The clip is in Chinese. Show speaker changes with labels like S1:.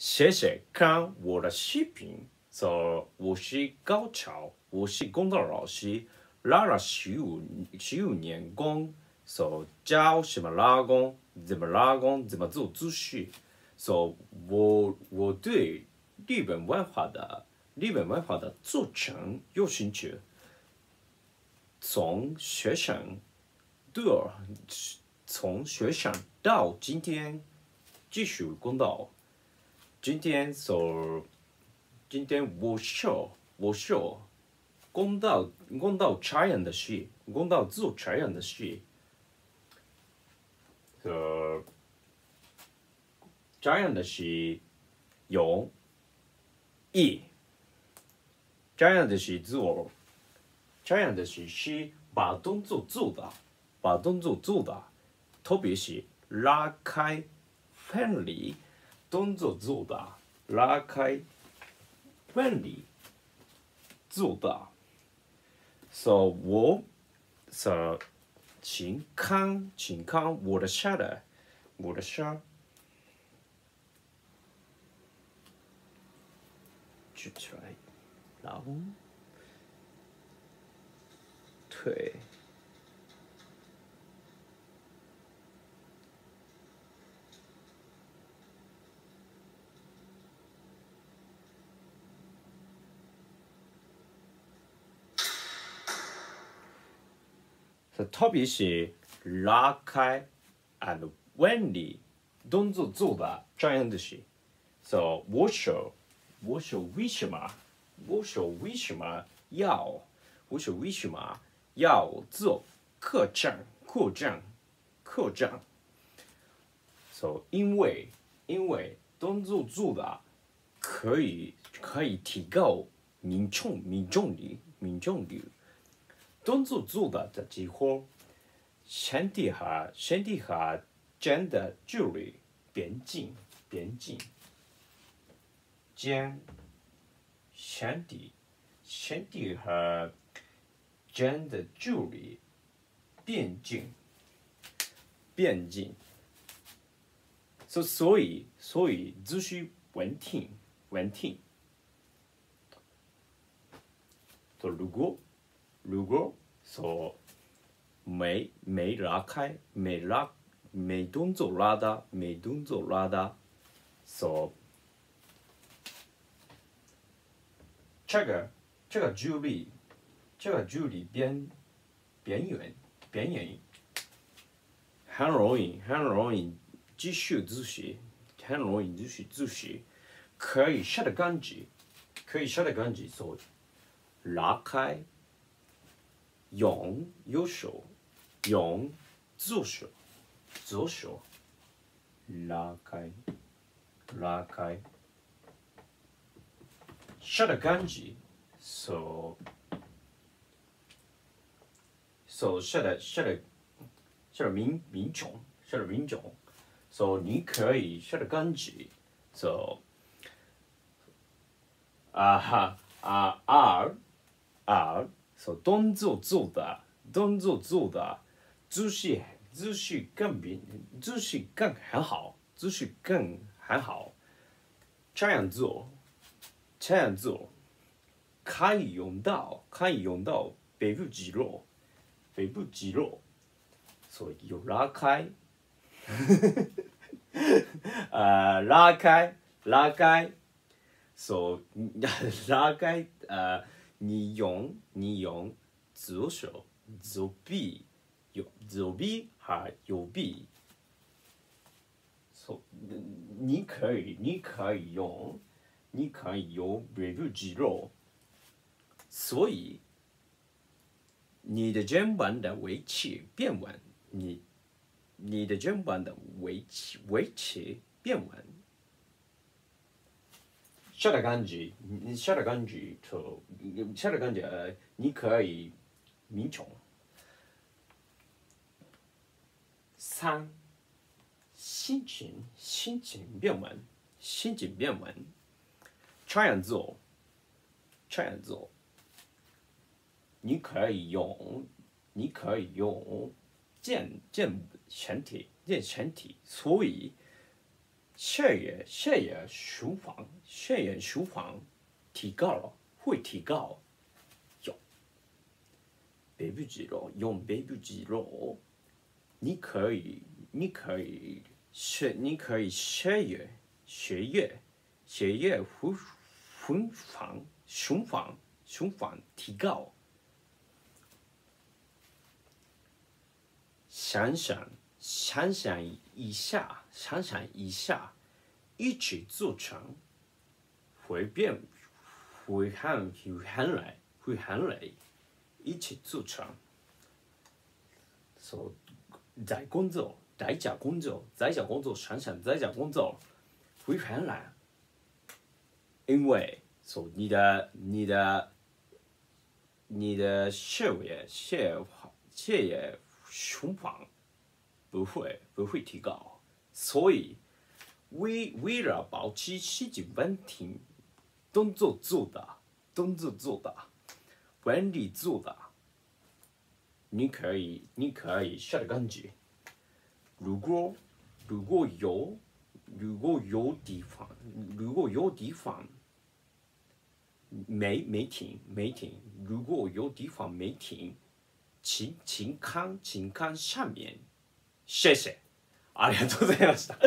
S1: 谢谢看我的视频。So，我是高桥，我是公道老师，拉了十五十五年工，So 教什么拉弓，怎么拉弓，怎么做姿势。So，我我对日本文化的日本文化的组成有兴趣。从学生到从学生到今天继续工作。今天 so 今天我说我说公道公道这样的事，公道做这样的事。呃，这样的事有一，这样的事做。这样的事是把动作做的，把动作做的，特别是拉开、分离动作做的，拉开、分离做的。So 我，so 请看，请看我的下的，我的下，举起来，然后。腿。特别是拉开，and 弯离动作做的这样的事。So 我说，我说为什么？我说为什么要？我说为什么要做扩张？扩张，扩张。So 因为因为动作做的可以可以提高民众民众力民众力。动作做的的几乎身体和身体和肩的距离变近变近，肩身体身体和肩的距离变近，变近。所所以所以只需稳定稳定。就如果如果说没没拉开没拉没动作拉的没动作拉的，说这个这个距离。这个距离边边缘边缘很容易很容易继续继续很容易继续继续可以下的干净可以下的干净所拉开用右手用左手左手拉开拉开。下的感觉 so so 是的，是的，是的民民众，是的民众，so 你可以是的感觉，so 啊哈啊二二，so 动作做的，动作做的，姿势姿势更比，姿势更很好，姿势更很好，这样做，这样做，可以用到，可以用到背部肌肉。背部肌肉，所以有拉开，呃，拉开，拉开，所以拉开，呃，你用你用左手、左臂、右左臂和右臂，所以你可以，你可以用，你可以用背部肌肉，所以。你的肩膀的位置变稳，你你的肩膀的位置位置变稳，下的感觉，你下的感觉，就下的感觉，你可以民众三心情心情变稳，心情变稳，这样做，这样做。你可以用，你可以用健健身体，健身体，所以血液血液循环血液循环提高了，会提高。有背部肌肉用背部肌肉，你可以你可以血你可以血液血液血液循循环循环循环提高。想想想想一下，想想一下，一起做成，会变，会很会很累，会很累，一起做成。So，在工作，在家工作，在家工作，想想在家工作，会很累，因为，So 你的你的你的血液血血液循环不会不会提高，所以为为了保持身体稳定，动作做的动作做的，管理做的，你可以你可以下的感觉。如果如果有如果有地方如果有地方没没停没停，如果有地方没停。请请看，请看下面，シェイシェイ，ありがとうございました。